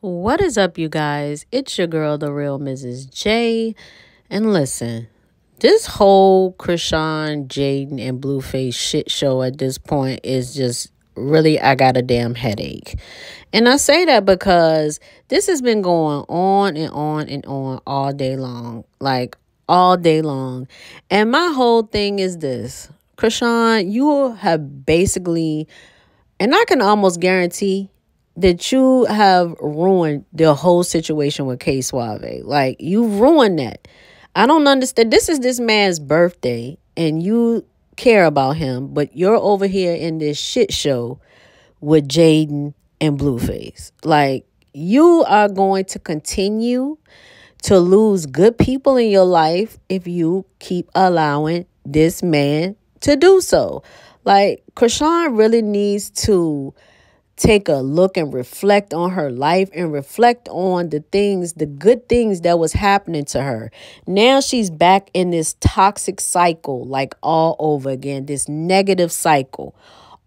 What is up, you guys? It's your girl, the real Mrs. J. And listen, this whole Chrisean, Jaidyn, and Blueface shit show at this point is just really, I got a damn headache. And I say that because this has been going on and on and on all day long. Like, all day long. And my whole thing is this Chrisean, you have basically, and I can almost guarantee that you have ruined the whole situation with K Suave. Like you ruined that. I don't understand. This is this man's birthday, and you care about him, but you're over here in this shit show with Jaidyn and Blueface. Like you are going to continue to lose good people in your life if you keep allowing this man to do so. Like Chrisean really needs to take a look and reflect on her life and reflect on the things, the good things that was happening to her. Now she's back in this toxic cycle, like all over again, this negative cycle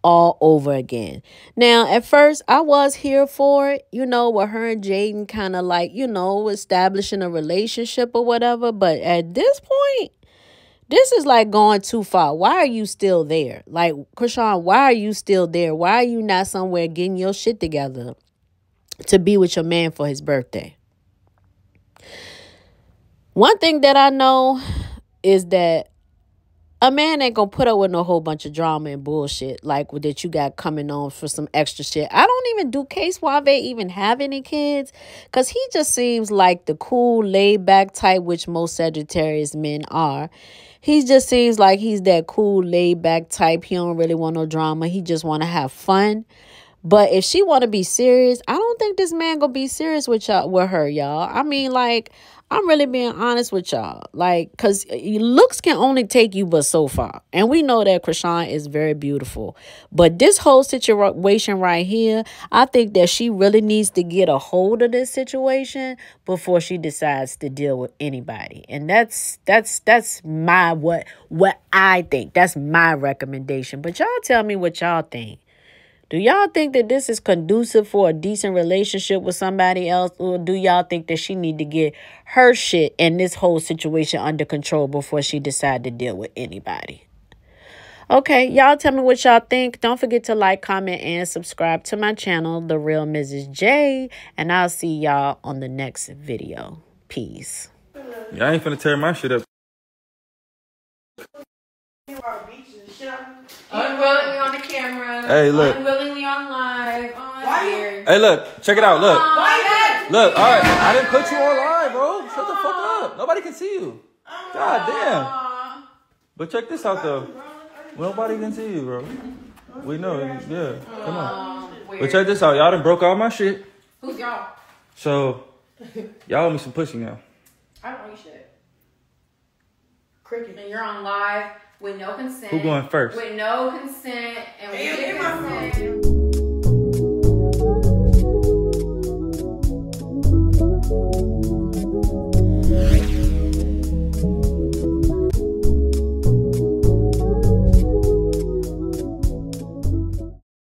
all over again. Now, at first, I was here for it, you know, with her and Jaidyn kind of like, you know, establishing a relationship or whatever. But at this point, this is like going too far. Why are you still there? Like, Chrisean, why are you still there? Why are you not somewhere getting your shit together to be with your man for his birthday? One thing that I know is that a man ain't gonna put up with no whole bunch of drama and bullshit like that you got coming on for some extra shit. I don't even do K Suave even have any kids because he just seems like the cool, laid back type, which most Sagittarius men are. He just seems like he's that cool, laid back type. He don't really want no drama. He just want to have fun. But if she want to be serious, I don't think this man gonna be serious with y'all with her, y'all. I mean, like, I'm really being honest with y'all. Like, because looks can only take you but so far. And we know that Chrisean is very beautiful. But this whole situation right here, I think that she really needs to get a hold of this situation before she decides to deal with anybody. And that's that's that's my what what I think. That's my recommendation. But y'all tell me what y'all think. Do y'all think that this is conducive for a decent relationship with somebody else? Or do y'all think that she need to get her shit and this whole situation under control before she decide to deal with anybody? Okay, y'all tell me what y'all think. Don't forget to like, comment, and subscribe to my channel, The Real Mrs. J. And I'll see y'all on the next video. Peace. Y'all ain't finna tear my shit up. Unwillingly on the camera. Hey, look. Unwillingly on live. On Why here. Hey, look. Check it out. Look. Why Look. All right. I didn't put you on live, bro. Shut the fuck up. Nobody can see you. God damn. But check this out, though. Nobody can see you, bro. We know. Yeah. Come on. Um, but check this out. Y'all done broke all my shit. Who's y'all? So, y'all owe me some pussy now. I don't know shit. Cricket. And you're on live with no consent. Who going first? With no consent and with consent.